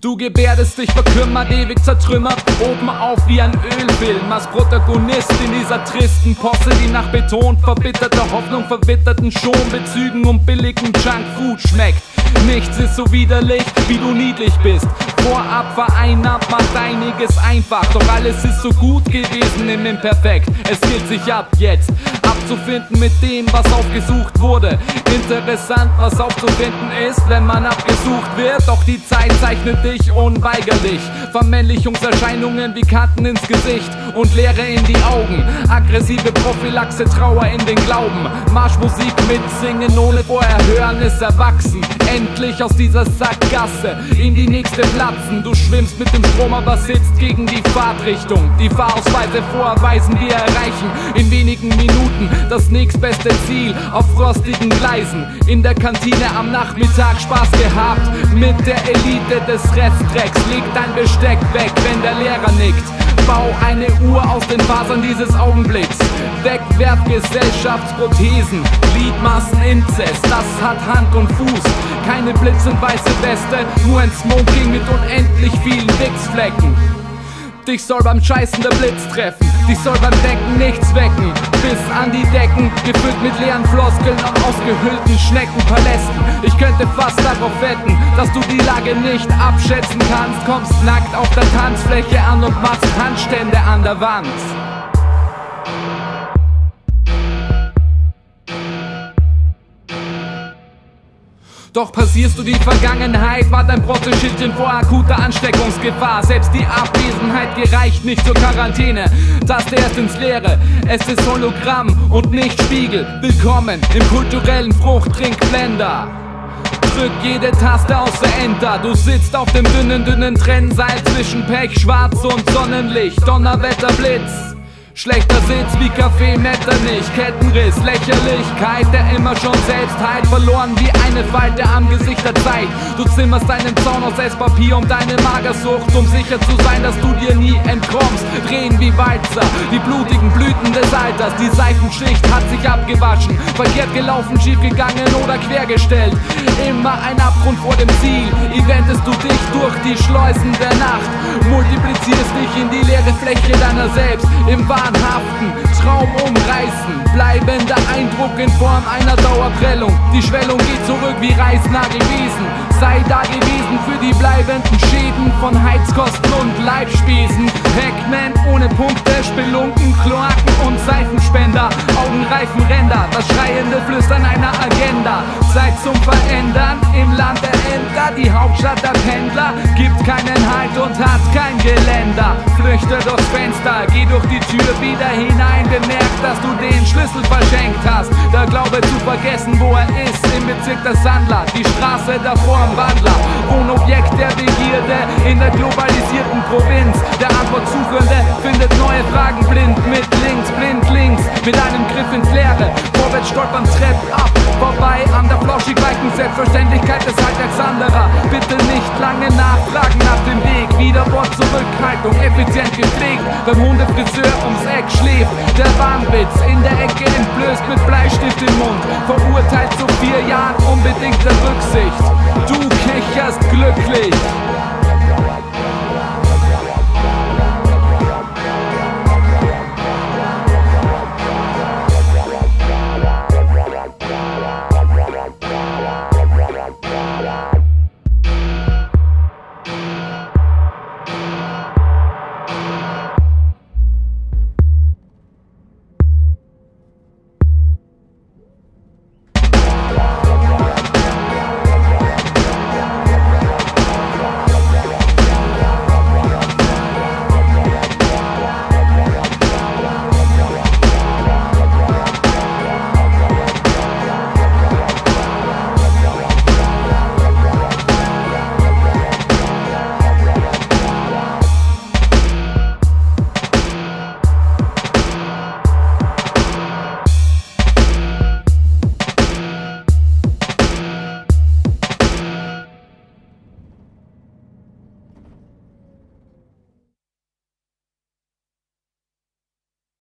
Du gebärdest dich verkümmert, ewig zertrümmert, oben auf wie ein Ölfilm. Als Protagonist in dieser tristen Posse, die nach Beton verbitterter Hoffnung, verwitterten Schonbezügen und billigen Junkfood schmeckt. Nichts ist so widerlich, wie du niedlich bist. Vorab vereinnahmt macht einiges einfach, doch alles ist so gut gewesen im Imperfekt. Es gilt sich ab jetzt abzufinden mit dem, was aufgesucht wurde. Interessant, was aufzufinden ist, wenn man abgesucht wird. Doch die Zeit zeichnet dich unweigerlich. Vermännlichungserscheinungen wie Karten ins Gesicht und Leere in die Augen. Aggressive Prophylaxe, Trauer in den Glauben. Marschmusik mitsingen ohne vorher hören ist erwachsen. Endlich aus dieser Sackgasse in die nächste platzen. Du schwimmst mit dem Strom, aber sitzt gegen die Fahrtrichtung. Die Fahrausweise vorweisen, wir erreichen in wenigen Minuten das nächstbeste Ziel auf frostigen Gleisen. In der Kantine am Nachmittag Spaß gehabt mit der Elite des Restdrecks. Leg dein Besteck weg, wenn der Lehrer nickt. Bau eine Uhr aus den Fasern dieses Augenblicks. Wegwerf Gesellschaftsprothesen, Gliedmaßen Inzest, das hat Hand und Fuß. Keine blitzend weiße Weste, nur ein Smoking mit unendlich vielen Wichsflecken. Dich soll beim Scheißen der Blitz treffen, dich soll beim Denken nichts wecken. Bis an die Decken, gefüllt mit leeren Floskeln und ausgehüllten Schneckenpalästen. Ich könnte fast darauf wetten, dass du die Lage nicht abschätzen kannst. Kommst nackt auf der Tanzfläche an und machst Handstände an der Wand. Doch passierst du die Vergangenheit, war dein Protteschildchen vor akuter Ansteckungsgefahr. Selbst die Abwesenheit gereicht nicht zur Quarantäne. Das erst ins Leere, es ist Hologramm und nicht Spiegel. Willkommen im kulturellen Fruchttrinkblender. Drück jede Taste außer Enter. Du sitzt auf dem dünnen, dünnen Trennseil zwischen Pech, Schwarz und Sonnenlicht. Donnerwetter, Blitz. Schlechter Sitz wie Kaffee, Metternich, Kettenriss, Lächerlichkeit, der immer schon selbst heilt, verloren wie eine Falte am Gesicht der Zeit. Du zimmerst deinen Zaun aus Esspapier um deine Magersucht, um sicher zu sein, dass du dir nie entkommst. Drehen wie Walzer, die blutigen Blüten des Alters, die Seifenschicht hat sich abgewaschen, verkehrt gelaufen, schief gegangen oder quergestellt. Immer ein Abgrund vor dem Ziel, eventest du dich durch die Schleusen der Nacht, multiplizierst dich in die leere Fläche deiner selbst, im Wahn haften, Traum umreißen, bleibender Eindruck in Form einer Dauerprellung. Die Schwellung geht zurück wie Reisnagelwesen, sei da gewesen für die bleibenden Schäden von Heizkosten und Leibspesen. Hackman ohne Punkte, Spelunken, Kloaken und Seifenspender, Augenreifen Ränder, das schreiende Flüstern einer Agenda. Zeit zum Verändern im Land der Ämter, die Hauptstadt der Pendler, gibt keinen Halt und hat kein Geländer. Flüchte durchs Schlüssel verschenkt hast. Der Glaube zu vergessen, wo er ist, im Bezirk der Sandler, die Straße davor am Wandler. Wohnobjekt der Begierde in der globalisierten Provinz. Der Antwortsuchende findet neue Fragen blind mit links, blind links, mit einem Griff ins Leere. Vorwärts stolpern, Trepp ab, vorbei an der flauschig weichen Selbstverständlichkeit des Alltags anderer. Bitte nicht lange nachfragen nach dem Weg, wieder Wort Zurückhaltung, effizient gepflegt. Beim Hundefriseur ums Eck schläft